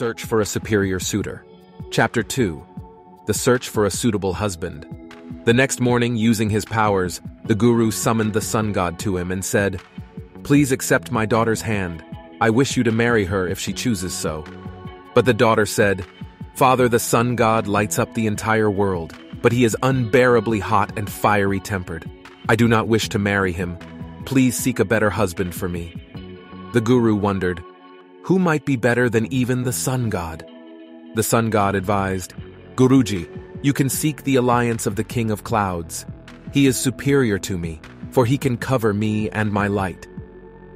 Search for a superior suitor. Chapter 2 The Search for a Suitable Husband. The next morning, using his powers, the guru summoned the sun god to him and said, Please accept my daughter's hand. I wish you to marry her if she chooses so. But the daughter said, Father, the sun god lights up the entire world, but he is unbearably hot and fiery tempered. I do not wish to marry him. Please seek a better husband for me. The guru wondered, who might be better than even the sun god? The sun god advised, Guruji, you can seek the alliance of the king of clouds. He is superior to me, for he can cover me and my light.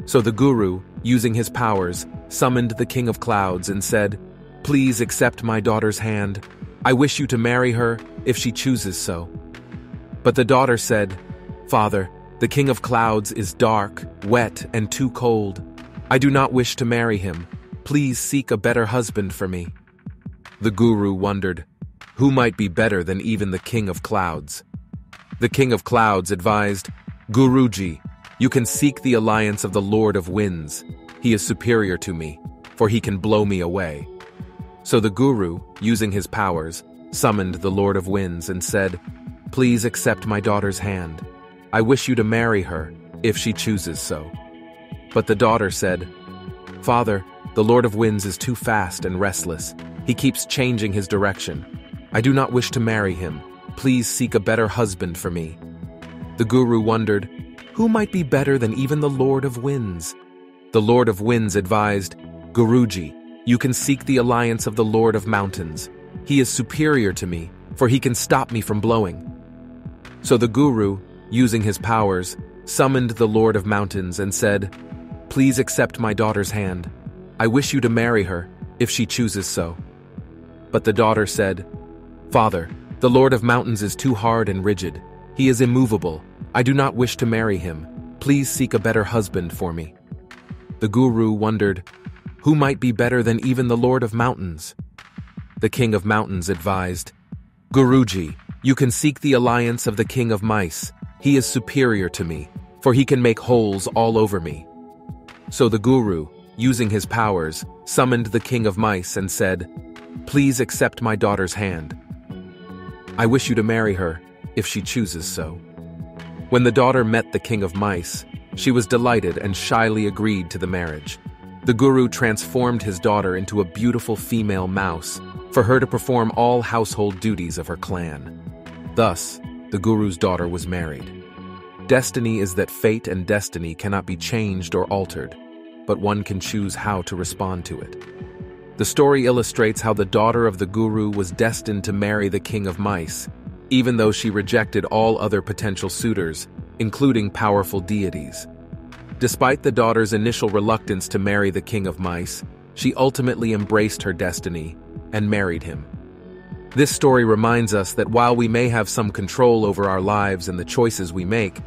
So the guru, using his powers, summoned the king of clouds and said, Please accept my daughter's hand. I wish you to marry her if she chooses so. But the daughter said, Father, the king of clouds is dark, wet, and too cold. I do not wish to marry him. Please seek a better husband for me. The guru wondered, who might be better than even the king of clouds? The king of clouds advised, Guruji, you can seek the alliance of the Lord of Winds. He is superior to me, for he can blow me away. So the guru, using his powers, summoned the Lord of Winds and said, Please accept my daughter's hand. I wish you to marry her, if she chooses so. But the daughter said, Father, the Lord of Winds is too fast and restless. He keeps changing his direction. I do not wish to marry him. Please seek a better husband for me. The guru wondered, who might be better than even the Lord of Winds? The Lord of Winds advised, Guruji, you can seek the alliance of the Lord of Mountains. He is superior to me, for he can stop me from blowing. So the guru, using his powers, summoned the Lord of Mountains and said, Please accept my daughter's hand. I wish you to marry her, if she chooses so. But the daughter said, Father, the Lord of Mountains is too hard and rigid. He is immovable. I do not wish to marry him. Please seek a better husband for me. The guru wondered, who might be better than even the Lord of Mountains? The King of Mountains advised, Guruji, you can seek the alliance of the King of Mice. He is superior to me, for he can make holes all over me. So the guru, using his powers, summoned the king of mice and said, Please accept my daughter's hand. I wish you to marry her, if she chooses so. When the daughter met the king of mice, she was delighted and shyly agreed to the marriage. The guru transformed his daughter into a beautiful female mouse for her to perform all household duties of her clan. Thus, the guru's daughter was married. Destiny is that fate and destiny cannot be changed or altered, but one can choose how to respond to it. The story illustrates how the daughter of the guru was destined to marry the king of mice, even though she rejected all other potential suitors, including powerful deities. Despite the daughter's initial reluctance to marry the king of mice, she ultimately embraced her destiny and married him. This story reminds us that while we may have some control over our lives and the choices we make,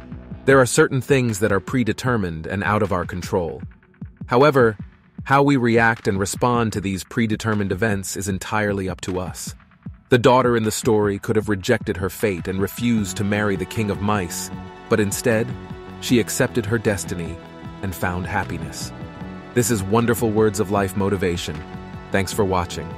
there are certain things that are predetermined and out of our control. However, how we react and respond to these predetermined events is entirely up to us. The daughter in the story could have rejected her fate and refused to marry the king of mice, but instead, she accepted her destiny and found happiness. This is Wonderful Words of Life Motivation. Thanks for watching.